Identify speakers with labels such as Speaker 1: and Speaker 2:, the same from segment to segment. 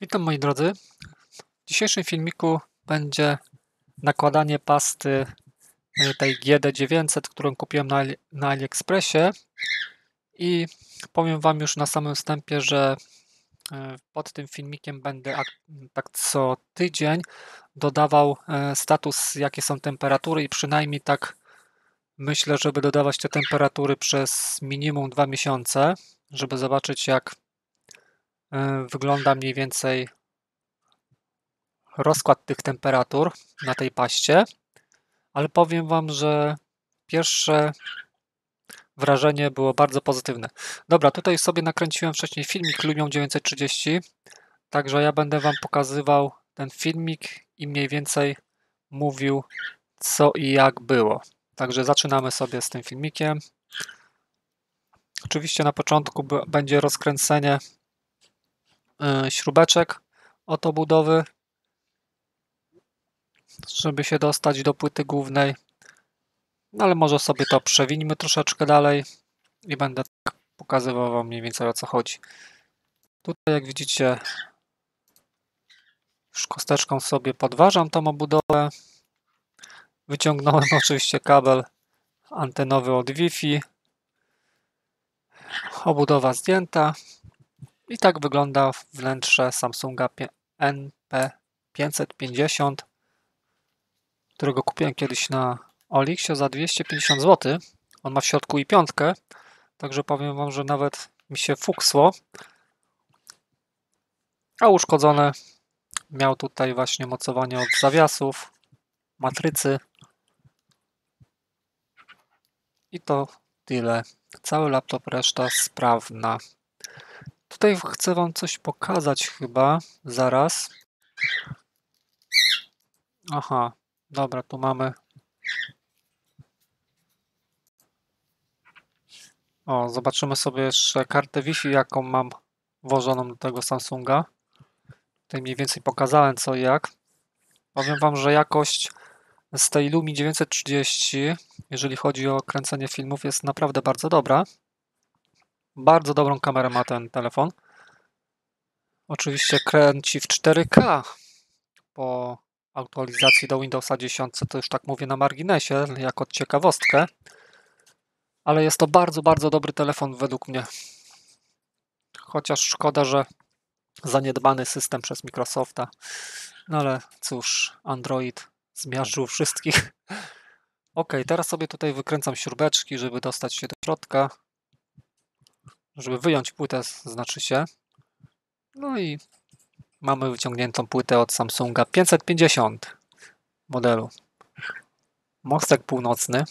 Speaker 1: Witam moi drodzy. W dzisiejszym filmiku będzie nakładanie pasty y, tej GD900, którą kupiłem na, na AliExpressie i powiem Wam już na samym wstępie, że y, pod tym filmikiem będę ak- tak co tydzień dodawał y, status, jakie są temperatury i przynajmniej tak myślę, żeby dodawać te temperatury przez minimum dwa miesiące, żeby zobaczyć jak wygląda mniej więcej rozkład tych temperatur na tej paście, ale powiem Wam, że pierwsze wrażenie było bardzo pozytywne. Dobra, tutaj sobie nakręciłem wcześniej filmik Lumią 930, także ja będę Wam pokazywał ten filmik i mniej więcej mówił co i jak było. Także zaczynamy sobie z tym filmikiem. Oczywiście na początku będzie rozkręcenie śrubeczek od obudowy, żeby się dostać do płyty głównej. No ale może sobie to przewińmy troszeczkę dalej i będę tak pokazywał Wam mniej więcej o co chodzi. Tutaj jak widzicie już kosteczką sobie podważam tą obudowę. Wyciągnąłem oczywiście kabel antenowy od Wi-Fi. Obudowa zdjęta. I tak wygląda wnętrze Samsunga NP550 którego kupiłem kiedyś na Olixie za 250 zł. On ma w środku i piątkę, także powiem Wam, że nawet mi się fuksło. A uszkodzone miał tutaj właśnie mocowanie od zawiasów, matrycy. I to tyle. Cały laptop, reszta sprawna. Tutaj chcę Wam coś pokazać chyba zaraz. Aha, Dobra, tu mamy. O, zobaczymy sobie jeszcze kartę Wi-Fi, jaką mam włożoną do tego Samsunga. Tutaj mniej więcej pokazałem co i jak. Powiem Wam, że jakość z tej Lumi 930, jeżeli chodzi o kręcenie filmów, jest naprawdę bardzo dobra. Bardzo dobrą kamerę ma ten telefon. Oczywiście kręci w 4K po aktualizacji do Windowsa 10, to już tak mówię na marginesie, jako ciekawostkę. Ale jest to bardzo, bardzo dobry telefon według mnie. Chociaż szkoda, że zaniedbany system przez Microsofta. No ale cóż, Android zmiażdżył wszystkich. Ok, teraz sobie tutaj wykręcam śrubeczki, żeby dostać się do środka. Żeby wyjąć płytę, znaczy się. No i Mamy wyciągniętą płytę od Samsunga 550 modelu. Mostek północny.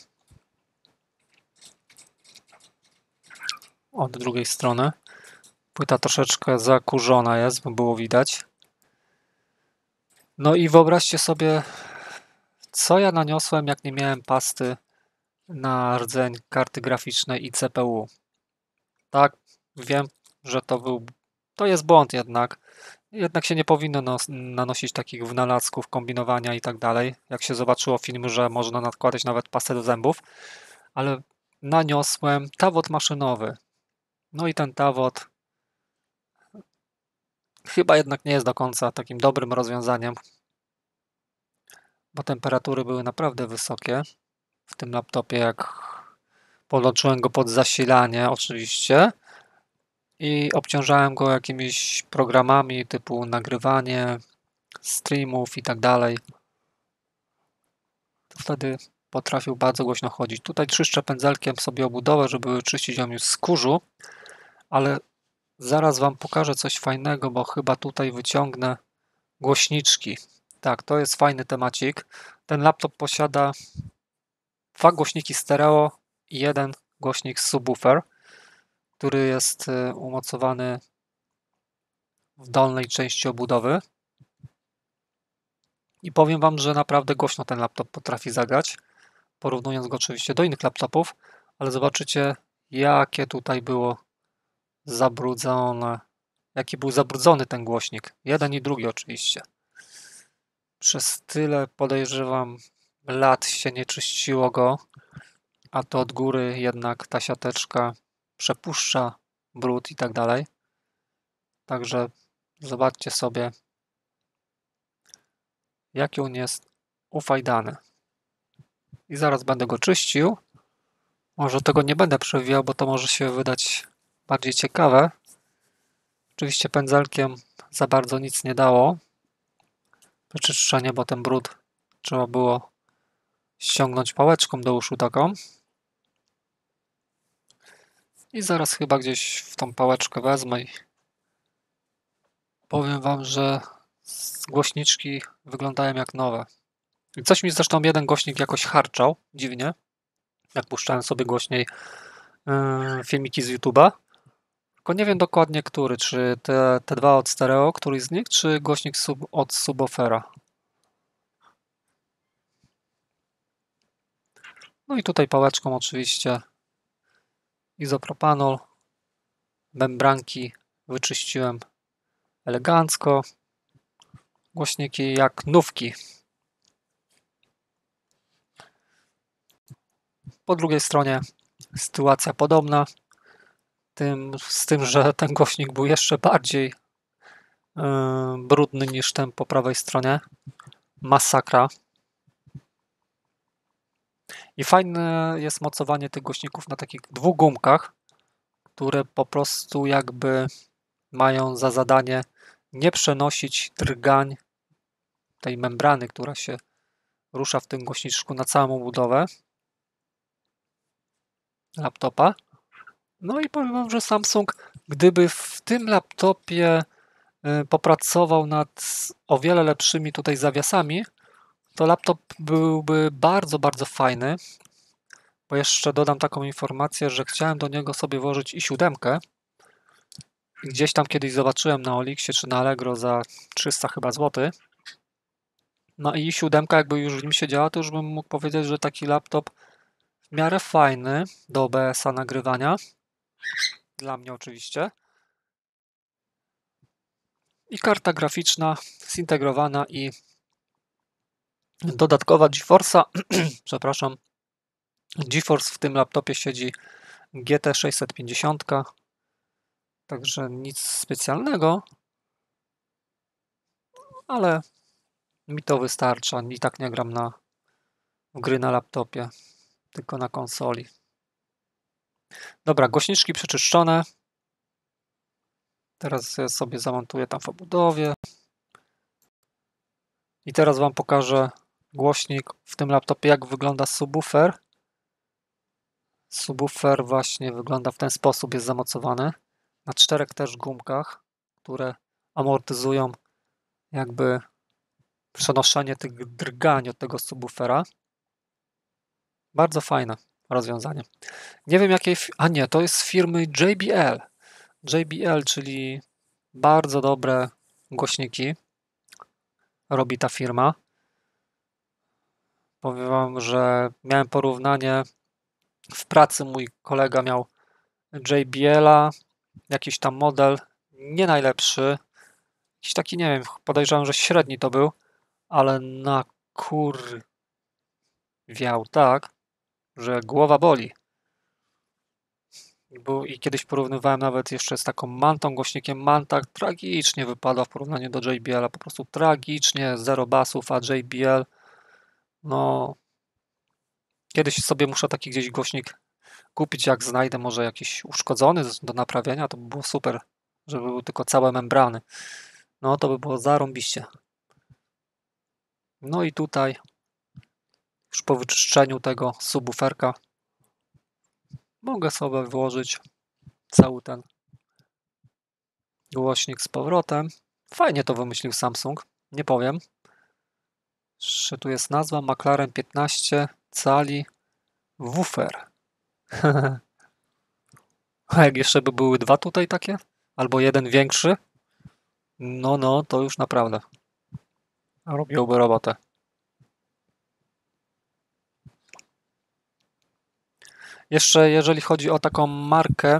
Speaker 1: Od drugiej strony. Płyta troszeczkę zakurzona jest, bo było widać. No i wyobraźcie sobie, co ja naniosłem, jak nie miałem pasty na rdzeń karty graficznej i CPU. Tak, wiem, że to był, to jest błąd jednak jednak się nie powinno nos, nanosić takich wynalazków, kombinowania i tak dalej. Jak się zobaczyło film, że można nakładać nawet pastę do zębów, ale naniosłem tawot maszynowy. No i ten tawot chyba jednak nie jest do końca takim dobrym rozwiązaniem, bo temperatury były naprawdę wysokie w tym laptopie, jak podłączyłem go pod zasilanie oczywiście i obciążałem go jakimiś programami typu nagrywanie streamów i tak dalej. Wtedy potrafił bardzo głośno chodzić. Tutaj czyszczę pędzelkiem sobie obudowę, żeby czyścić ją już z kurzu, ale zaraz Wam pokażę coś fajnego, bo chyba tutaj wyciągnę głośniczki. Tak, to jest fajny temacik. Ten laptop posiada dwa głośniki stereo jeden głośnik subwoofer który jest y, umocowany w dolnej części obudowy. I powiem Wam, że naprawdę głośno ten laptop potrafi zagrać, porównując go oczywiście do innych laptopów, ale zobaczycie, jakie tutaj było zabrudzone, jaki był zabrudzony ten głośnik. Jeden i drugi oczywiście. Przez tyle podejrzewam lat się nie czyściło go, a to od góry jednak ta siateczka przepuszcza brud i tak dalej. Także Zobaczcie sobie, jaki on jest ufajdany. I zaraz będę go czyścił. Może tego nie będę przewijał, bo to może się wydać bardziej ciekawe. Oczywiście pędzelkiem za bardzo nic nie dało. Wyczyszczenie, bo ten brud trzeba było ściągnąć pałeczką do uszu taką. I zaraz chyba gdzieś w tą pałeczkę wezmę i powiem wam, że głośniczki wyglądają jak nowe. Coś mi zresztą jeden głośnik jakoś harczał dziwnie, jak puszczałem sobie głośniej yy, filmiki z YouTube'a. Tylko nie wiem dokładnie który, czy te, te dwa od stereo, któryś z nich, czy głośnik sub, od subwoofera. No i tutaj pałeczką oczywiście izopropanol, membranki wyczyściłem elegancko. Głośniki jak nówki. Po drugiej stronie sytuacja podobna, tym, z tym, że ten głośnik był jeszcze bardziej yy, brudny niż ten po prawej stronie. Masakra. I fajne jest mocowanie tych głośników na takich dwóch gumkach, które po prostu jakby mają za zadanie nie przenosić drgań tej membrany, która się rusza w tym głośniczku na całą budowę laptopa. No i powiem Wam, że Samsung, gdyby w tym laptopie y, popracował nad o wiele lepszymi tutaj zawiasami, to laptop byłby bardzo, bardzo fajny. Bo jeszcze dodam taką informację, że chciałem do niego sobie włożyć i siódemkę. Gdzieś tam kiedyś zobaczyłem na Olixie czy na Allegro za 300 chyba złoty. No i siódemka jakby już w nim siedziała, to już bym mógł powiedzieć, że taki laptop w miarę fajny do OBS-a nagrywania. Dla mnie oczywiście. I karta graficzna zintegrowana i dodatkowa GeForce'a, przepraszam, GeForce w tym laptopie siedzi GT650, także nic specjalnego, ale mi to wystarcza. I tak nie gram na gry na laptopie, tylko na konsoli. Dobra, głośniczki przeczyszczone. Teraz ja sobie zamontuję tam w obudowie. I teraz Wam pokażę głośnik w tym laptopie, jak wygląda subwoofer. Subwoofer właśnie wygląda w ten sposób, jest zamocowany na czterech też gumkach, które amortyzują jakby przenoszenie tych drgań od tego subwoofera. Bardzo fajne rozwiązanie. Nie wiem jakiej, a nie, to jest firmy JBL. JBL, czyli bardzo dobre głośniki robi ta firma. Powiem Wam, że miałem porównanie. W pracy mój kolega miał JBL-a, jakiś tam model, nie najlepszy. Jakiś taki, nie wiem, podejrzewam, że średni to był, ale na kur wiał tak, że głowa boli. I kiedyś porównywałem nawet jeszcze z taką mantą, głośnikiem manta, tragicznie wypada w porównaniu do JBL-a, po prostu tragicznie, zero basów, a JBL, no kiedyś sobie muszę taki gdzieś głośnik kupić, jak znajdę może jakiś uszkodzony do naprawienia, to by było super, żeby były tylko całe membrany. No to by było zarąbiście. No i tutaj już po wyczyszczeniu tego subwooferka mogę sobie włożyć cały ten głośnik z powrotem. Fajnie to wymyślił Samsung, nie powiem. Jeszcze tu jest nazwa McLaren 15 cali woofer. A jak jeszcze by były dwa tutaj takie? Albo jeden większy? No, no, to już naprawdę robiłby robotę. Jeszcze jeżeli chodzi o taką markę,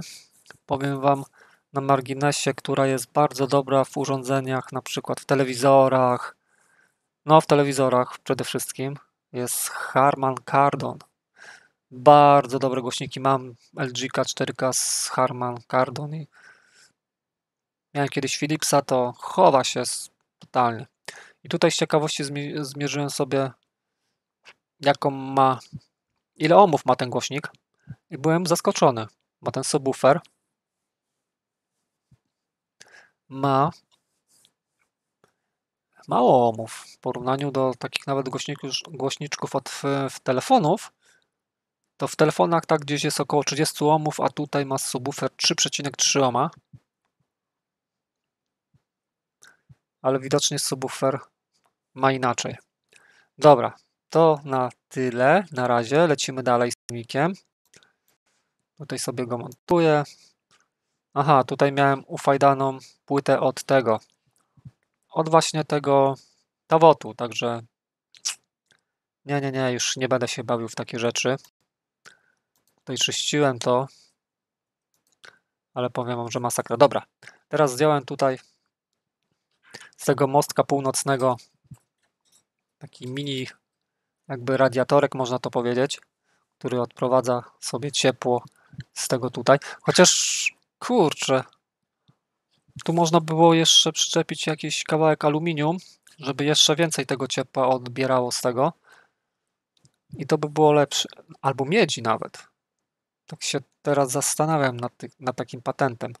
Speaker 1: powiem Wam na marginesie, która jest bardzo dobra w urządzeniach, na przykład w telewizorach, no w telewizorach przede wszystkim, jest Harman Kardon. Bardzo dobre głośniki mam, LG K4K z Harman Kardon i Miałem kiedyś Philipsa, to chowa się totalnie. I tutaj z ciekawości zmierzyłem sobie, jaką ma, ile ohmów ma ten głośnik. I byłem zaskoczony, bo ten subwoofer ma mało ohmów w porównaniu do takich nawet głośników, głośniczków od w telefonów. To w telefonach tak gdzieś jest około 30 ohmów, a tutaj ma subwoofer 3,3 ohma. Ale widocznie subwoofer ma inaczej. Dobra, to na tyle. Na razie lecimy dalej z filmikiem. Tutaj sobie go montuję. Aha, tutaj miałem ufajdaną płytę od tego. Od właśnie tego tawotu, także nie, nie, nie, już nie będę się bawił w takie rzeczy. Tutaj czyściłem to, ale powiem wam, że masakra. Dobra, teraz zdjąłem tutaj z tego mostka północnego taki mini jakby radiatorek, można to powiedzieć, który odprowadza sobie ciepło z tego tutaj. Chociaż, kurczę, tu można było jeszcze przyczepić jakiś kawałek aluminium, żeby jeszcze więcej tego ciepła odbierało z tego. I to by było lepsze. Albo miedzi nawet. Tak się teraz zastanawiam nad, ty, nad takim patentem,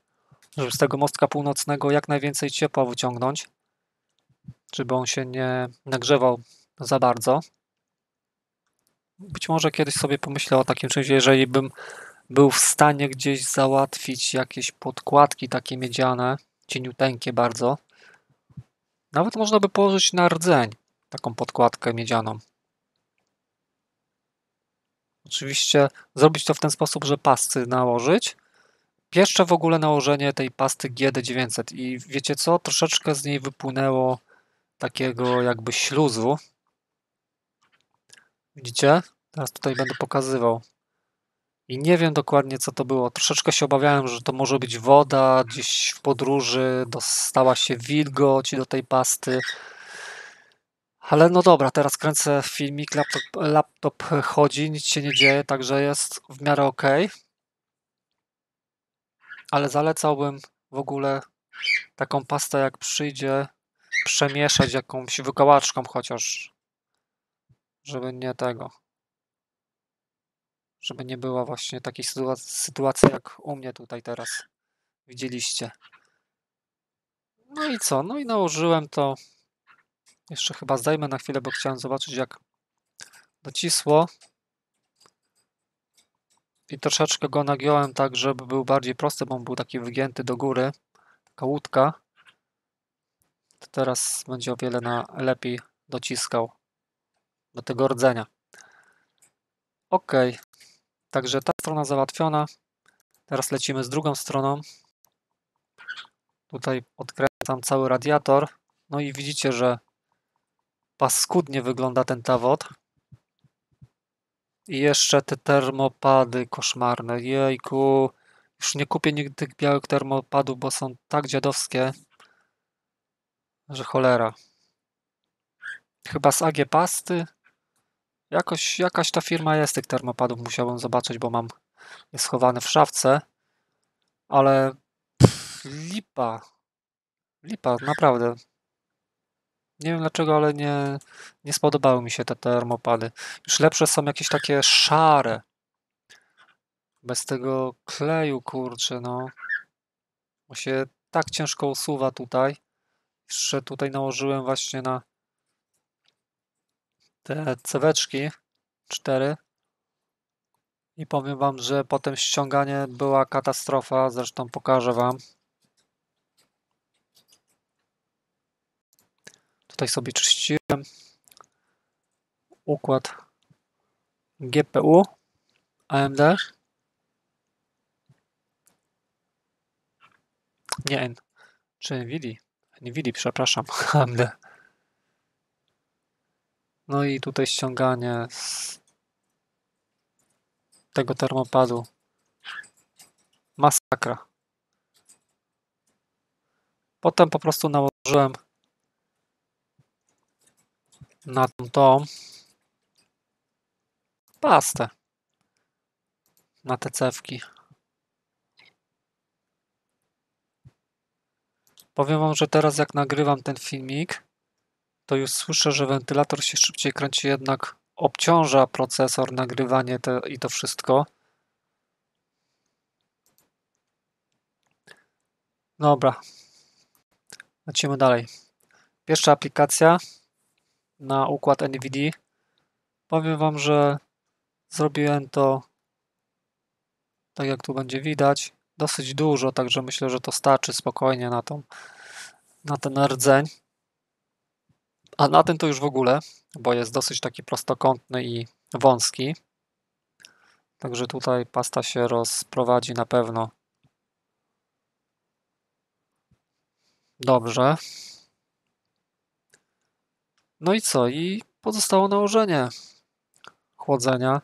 Speaker 1: żeby z tego mostka północnego jak najwięcej ciepła wyciągnąć, żeby on się nie nagrzewał za bardzo. Być może kiedyś sobie pomyślę o takim czymś, jeżeli bym był w stanie gdzieś załatwić jakieś podkładki takie miedziane, cieniuteńkie bardzo. Nawet można by położyć na rdzeń taką podkładkę miedzianą. Oczywiście zrobić to w ten sposób, że pasty nałożyć. Pieszczę w ogóle nałożenie tej pasty GD900 i wiecie co? Troszeczkę z niej wypłynęło takiego jakby śluzu. Widzicie? Teraz tutaj będę pokazywał. I nie wiem dokładnie, co to było. Troszeczkę się obawiałem, że to może być woda, gdzieś w podróży dostała się wilgoć do tej pasty. Ale no dobra, teraz kręcę filmik, laptop, laptop chodzi, nic się nie dzieje, także jest w miarę ok. Ale zalecałbym w ogóle taką pastę, jak przyjdzie, przemieszać jakąś wykałaczką chociaż, żeby nie tego, żeby nie była właśnie takiej sytuacji jak u mnie tutaj teraz widzieliście. No i co? No i nałożyłem to. Jeszcze chyba zdejmę na chwilę, bo chciałem zobaczyć jak docisło. I troszeczkę go nagiąłem tak, żeby był bardziej prosty, bo on był taki wygięty do góry. Taka łódka. To teraz będzie o wiele na lepiej dociskał do tego rdzenia. Ok, także ta strona załatwiona. Teraz lecimy z drugą stroną. Tutaj odkręcam cały radiator. No i widzicie, że paskudnie wygląda ten tawot. I jeszcze te termopady koszmarne. Jejku. Już nie kupię nigdy tych białych termopadów, bo są tak dziadowskie, że cholera. Chyba z AG Pasty. Jakoś, jakaś ta firma jest tych termopadów. Musiałbym zobaczyć, bo mam je schowane w szafce. Ale lipa. Lipa, naprawdę. Nie wiem dlaczego, ale nie, nie spodobały mi się te termopady. Już lepsze są jakieś takie szare. Bez tego kleju, kurczę, no. Bo się tak ciężko usuwa tutaj. Jeszcze tutaj nałożyłem właśnie na te ceweczki. Cztery. I powiem wam, że potem ściąganie była katastrofa. Zresztą pokażę wam. Tutaj sobie czyściłem układ GPU AMD. Nie, czy NVIDIA? NVIDIA, przepraszam, AMD. No i tutaj ściąganie z tego termopadu. Masakra. Potem po prostu nałożyłem na tą pastę na te cewki. Powiem wam, że teraz jak nagrywam ten filmik, to już słyszę, że wentylator się szybciej kręci, jednak obciąża procesor, nagrywanie te, i to wszystko. Dobra, lecimy dalej. Pierwsza aplikacja na układ NVIDIA. Powiem Wam, że zrobiłem to tak jak tu będzie widać, dosyć dużo, także myślę, że to starczy spokojnie na, tą, na ten rdzeń. A na tym to już w ogóle, bo jest dosyć taki prostokątny i wąski. Także tutaj pasta się rozprowadzi na pewno dobrze. No i co? I pozostało nałożenie chłodzenia.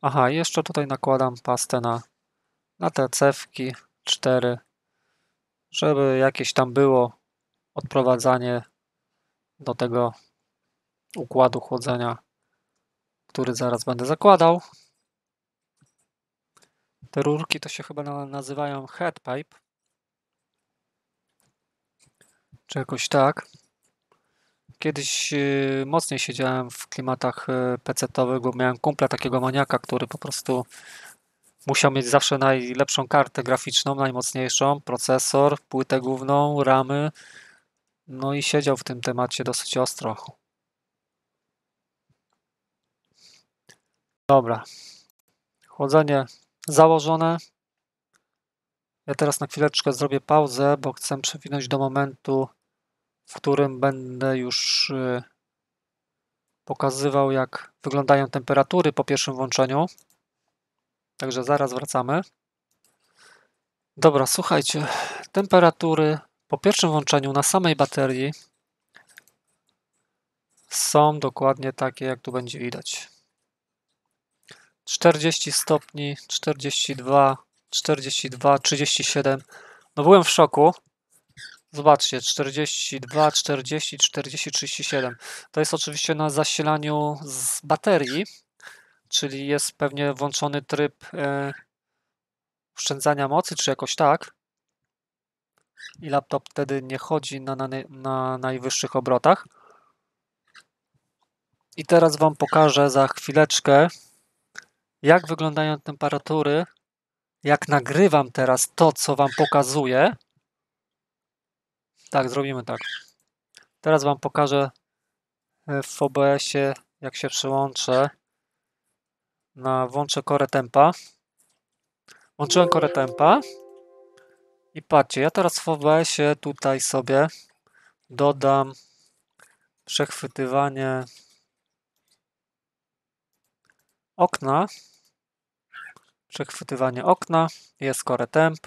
Speaker 1: Aha, jeszcze tutaj nakładam pastę na, na te cewki 4, żeby jakieś tam było odprowadzanie do tego układu chłodzenia, który zaraz będę zakładał. Te rurki to się chyba nazywają head pipe, czy jakoś tak. Kiedyś y, mocniej siedziałem w klimatach y, PC-owych, bo miałem kumpla takiego maniaka, który po prostu musiał mieć zawsze najlepszą kartę graficzną, najmocniejszą, procesor, płytę główną, ramy. No i siedział w tym temacie dosyć ostro. Dobra. Chłodzenie założone. Ja teraz na chwileczkę zrobię pauzę, bo chcę przewinąć do momentu, w którym będę już y, pokazywał, jak wyglądają temperatury po pierwszym włączeniu. Także zaraz wracamy. Dobra, słuchajcie, temperatury po pierwszym włączeniu na samej baterii są dokładnie takie, jak tu będzie widać. 40 stopni, 42, 42, 37. No byłem w szoku. Zobaczcie, 42, 40, 40, 37. To jest oczywiście na zasilaniu z baterii, czyli jest pewnie włączony tryb e, oszczędzania mocy, czy jakoś tak. I laptop wtedy nie chodzi na, na, na najwyższych obrotach. I teraz Wam pokażę za chwileczkę, jak wyglądają temperatury, jak nagrywam teraz to, co Wam pokazuję tak, zrobimy tak. Teraz Wam pokażę e, w OBS-ie, jak się przyłączę. Na włączę Core Tempa. Włączyłem Core Tempa. I patrzcie, ja teraz w OBS-ie tutaj sobie dodam przechwytywanie okna. Przechwytywanie okna. Jest Core Temp.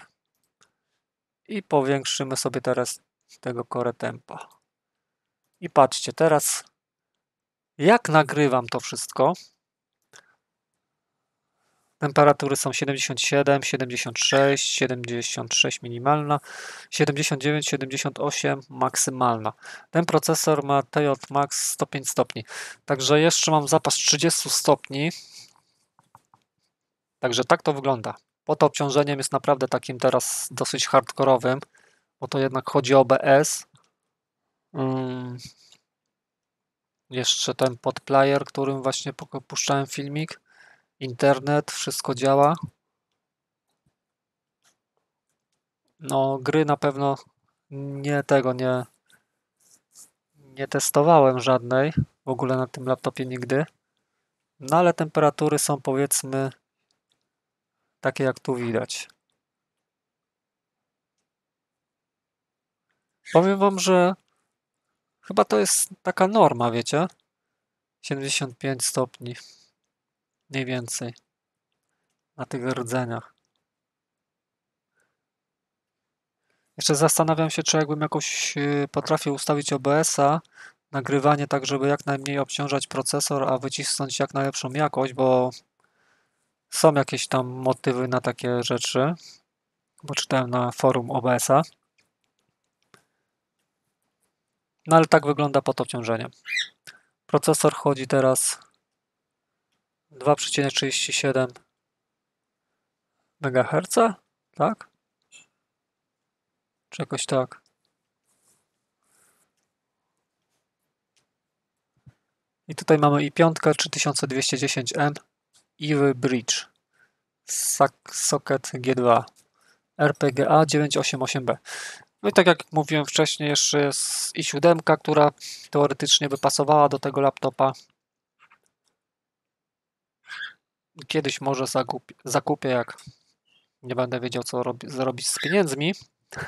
Speaker 1: I powiększymy sobie teraz tego core tempa. I patrzcie, teraz jak nagrywam to wszystko. Temperatury są 77, 76, 76 minimalna, 79, 78 maksymalna. Ten procesor ma TJ Max 105 stopni. Także jeszcze mam zapas 30 stopni. Także tak to wygląda. Pod obciążeniem jest naprawdę takim teraz dosyć hardkorowym bo to jednak chodzi o OBS. Hmm. Jeszcze ten podplayer, którym właśnie puszczałem filmik. Internet, wszystko działa. No, gry na pewno nie tego, nie, nie testowałem żadnej w ogóle na tym laptopie nigdy. No ale temperatury są powiedzmy takie jak tu widać. Powiem wam, że chyba to jest taka norma, wiecie? 75 stopni. Mniej więcej. Na tych rdzeniach. Jeszcze zastanawiam się, czy jakbym jakoś y, potrafił ustawić OBS-a, nagrywanie tak, żeby jak najmniej obciążać procesor, a wycisnąć jak najlepszą jakość, bo są jakieś tam motywy na takie rzeczy, bo czytałem na forum OBS-a. No ale tak wygląda pod obciążeniem. Procesor chodzi teraz 2,37 MHz, tak? Czy jakoś tak. I tutaj mamy i piątkę 3210M Ivy Bridge Socket G2 RPGA 988B. No i tak jak mówiłem wcześniej, jeszcze jest i siódemka, która teoretycznie by pasowała do tego laptopa. Kiedyś może zakupię, jak nie będę wiedział, co robi, zrobić z pieniędzmi.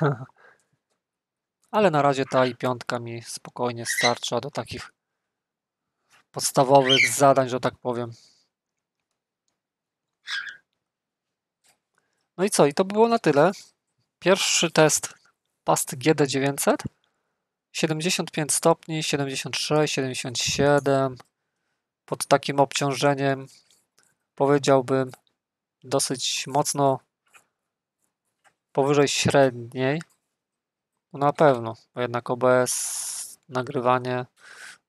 Speaker 1: Ale na razie ta i piątka mi spokojnie starcza do takich podstawowych zadań, że tak powiem. No i co? I to było na tyle. Pierwszy test pasty GD900. 75 stopni, 76, 77. Pod takim obciążeniem powiedziałbym dosyć mocno powyżej średniej. No na pewno, bo jednak OBS nagrywanie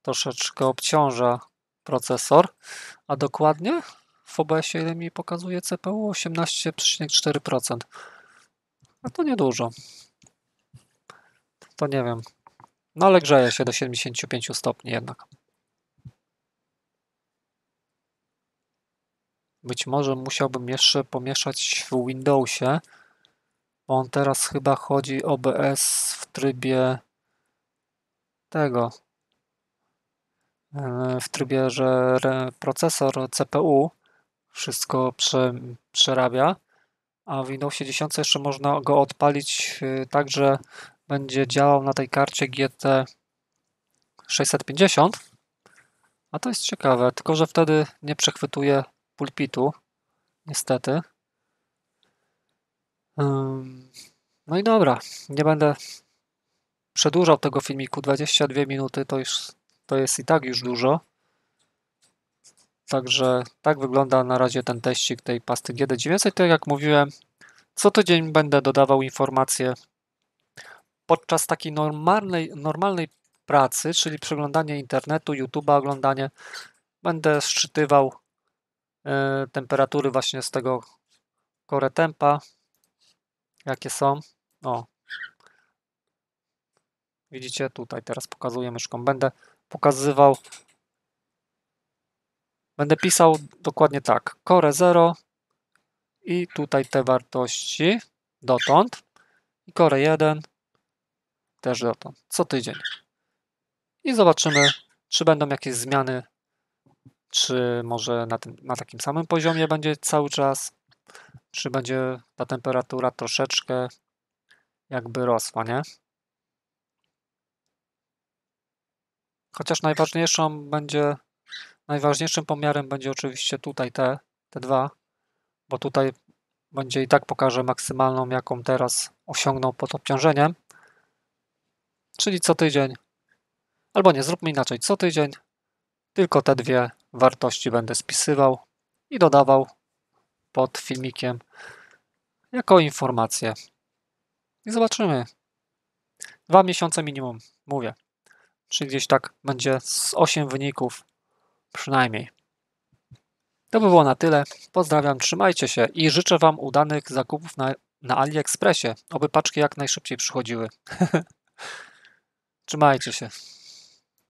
Speaker 1: troszeczkę obciąża procesor, a dokładnie w OBS-ie ile mi pokazuje CPU? 18,4%. A to niedużo. To nie wiem. No ale grzeje się do 75 stopni jednak. Być może musiałbym jeszcze pomieszać w Windowsie, on teraz chyba chodzi OBS w trybie tego, e, w trybie, że procesor CPU wszystko prze, przerabia, a w Windowsie 10 jeszcze można go odpalić y, tak, że będzie działał na tej karcie GT 650. A to jest ciekawe, tylko że wtedy nie przechwytuje pulpitu, niestety. No i dobra, nie będę przedłużał tego filmiku. 22 minuty to już to jest i tak już dużo. Także tak wygląda na razie ten teścik tej pasty GD900. Tak jak mówiłem, co tydzień będę dodawał informacje podczas takiej normalnej, normalnej pracy, czyli przeglądanie internetu, YouTube'a, oglądanie. Będę szczytywał temperatury właśnie z tego core tempa, jakie są. O, widzicie tutaj, teraz pokazuję myszką. Będę pokazywał Będę pisał dokładnie tak. Core 0 i tutaj te wartości dotąd. I Core 1 też dotąd. Co tydzień. I zobaczymy, czy będą jakieś zmiany, czy może na, tym, na takim samym poziomie będzie cały czas, czy będzie ta temperatura troszeczkę jakby rosła, nie? Chociaż najważniejszą będzie Najważniejszym pomiarem będzie oczywiście tutaj te, te dwa, bo tutaj będzie i tak pokażę maksymalną, jaką teraz osiągnął pod obciążeniem. Czyli co tydzień, albo nie, zróbmy inaczej, co tydzień tylko te dwie wartości będę spisywał i dodawał pod filmikiem jako informację. I zobaczymy. Dwa miesiące minimum, mówię. Czyli gdzieś tak będzie z 8 wyników Przynajmniej. To by było na tyle. Pozdrawiam, trzymajcie się i życzę Wam udanych zakupów na, na AliExpressie. Oby paczki jak najszybciej przychodziły. trzymajcie się.